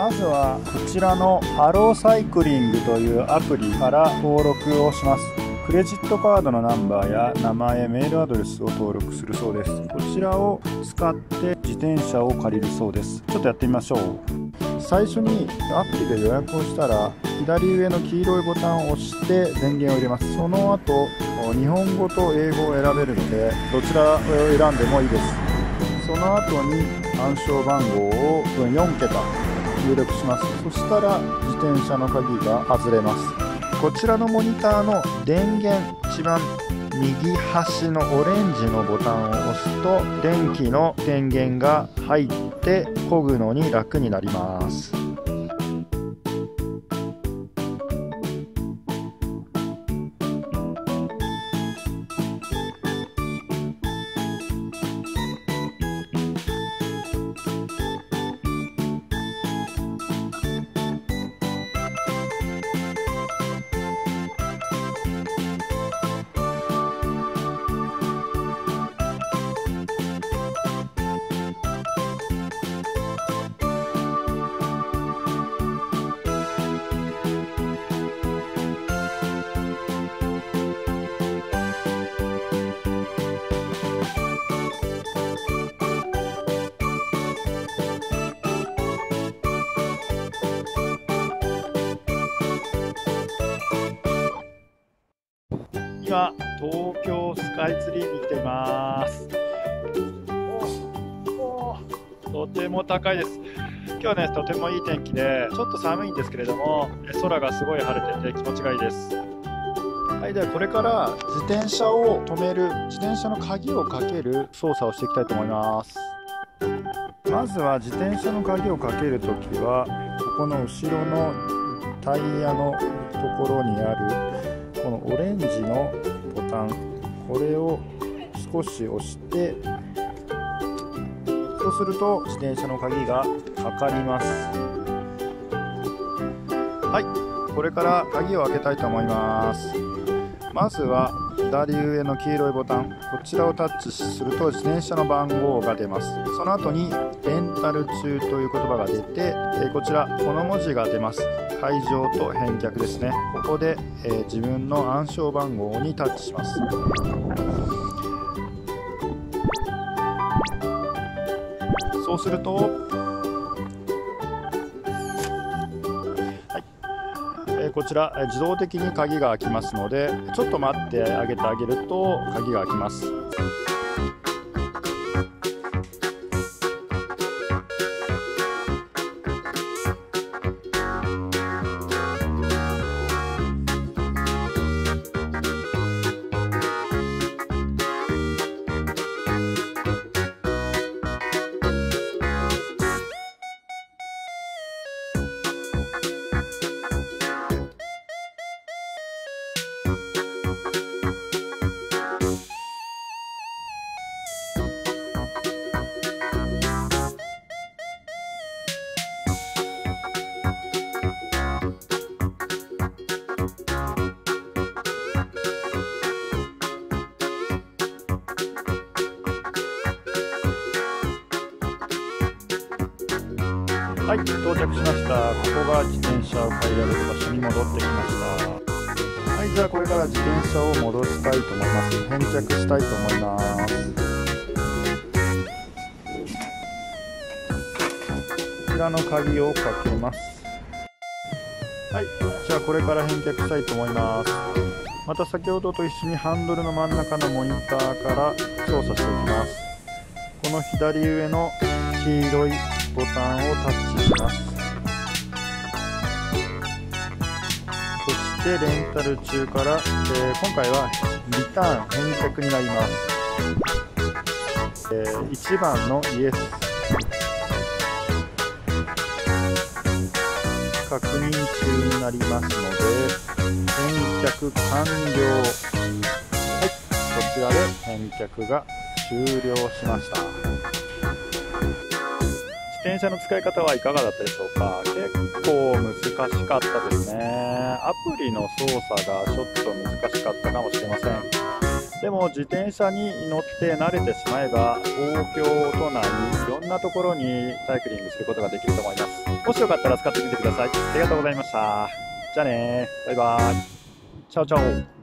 まずはこちらのハローサイクリングというアプリから登録をします。クレジットカードのナンバーや名前メールアドレスを登録するそうです。こちらを使って自転車を借りるそうです。ちょっとやってみましょう。最初にアプリで予約をしたら左上の黄色いボタンを押して電源を入れます。その後日本語と英語を選べるのでどちらを選んでもいいです。その後に暗証番号を4桁。入力します。そしたら自転車の鍵が外れます。こちらのモニターの電源一番右端のオレンジのボタンを押すと電気の電源が入って漕ぐのに楽になります。今東京スカイツリーに来ています。とても高いです。今日ねとてもいい天気でちょっと寒いんですけれども空がすごい晴れてて気持ちがいいです。はいではこれから自転車を止める自転車の鍵をかける操作をしていきたいと思います。まずは自転車の鍵をかけるときはここの後ろのタイヤのところにあるのオレンジのボタン。これを少し押してそうすると自転車の鍵がかかります。はい。これから鍵を開けたいと思います。まずは左上の黄色いボタンこちらをタッチすると自転車の番号が出ます。その後にレンタル中という言葉が出てこちらこの文字が出ます。会場と返却ですね。ここで、え、自分の暗証番号にタッチします。そうするとこちら自動的に鍵が開きますのでちょっと待ってあげてあげると鍵が開きます。はい到着しました。ここが自転車を借りられる場所に戻ってきました。はいじゃあこれから自転車を戻したいと思います。返着したいと思います。こちらの鍵をかけます。はいじゃあこれから返却したいと思います。また先ほどと一緒にハンドルの真ん中のモニターから操作していきます。この左上の黄色いボタンをタッチします。そしてレンタル中から、えー、今回はリターン返却になります、えー、1番のイエス確認中になりますので返却完了。はい。こちらで返却が終了しました。自転車の使い方はいかがだったでしょうか？結構難しかったですね。アプリの操作がちょっと難しかったかもしれません。でも自転車に乗って慣れてしまえば東京都内いろんなところにサイクリングすることができると思います。もしよかったら使ってみてください。ありがとうございました。じゃあねバイバーイ。チャオチャオ。